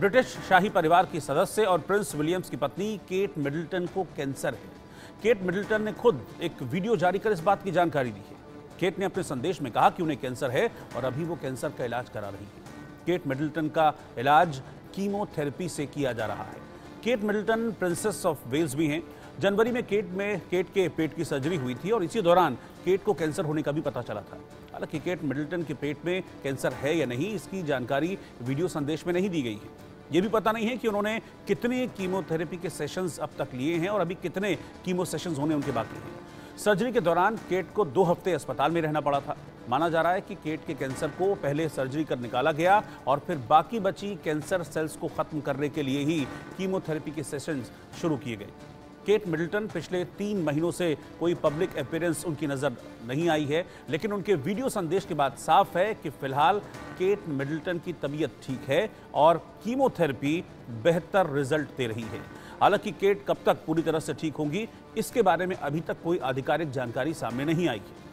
British शाही परिवार की सदस्य और प्रिंस विलियम्स की पत्नी केट मिडल्टन को कैंसर है। केट मिडल्टन ने खुद एक वीडियो जारी कर इस बात की जानकारी दी है। केट ने अपने संदेश में कहा कि उन्हें कैंसर है और अभी वो कैंसर का इलाज करा रही है। केट मिडल्टन का इलाज कीमोथेरेपी से किया जा रहा है। Kate Middleton princess of Wales भी हैं। जनवरी में केट में केट के पेट की सर्जरी हुई थी और इसी दौरान केट को कैंसर होने का भी पता चला था। हालाँकि केट मिडल्टन के पेट में कैंसर है या नहीं, इसकी जानकारी वीडियो संदेश में नहीं दी गई है। ये भी पता नहीं है कि उन्होंने कितने कीमोथेरेपी के सेशंस अब तक लिए हैं और अभी कितने कीमो सेशंस होने उनके बाकी हैं। सर्जरी के दौरान केट को दो हफ़्ते अस्पताल में रहना पड़ा था। माना जा रहा है कि केट के कैंसर को पहले सर्जरी कर निकाला गया और फिर बाकी बची कैंसर सेल्स को खत्म करने के लिए ही कीमोथेरेपी के सेशंस शुरू किए गए। केट मिडिल्टन पिछले तीन महीनों से कोई पब्लिक अपेयरेंस उनकी नज़र नहीं आई है, लेकिन उनके वीडियो संदेश के बाद साफ़ है कि फ़िलहाल केट मिडल्टन की तबीयत ठीक है और कीमोथेरेपी बेहतर रिज़ल्ट दे रही है। हालाँकि केट कब तक पूरी तरह से ठीक होंगी, इसके बारे में अभी तक कोई आधिकारिक जानकारी सामने नहीं आई है।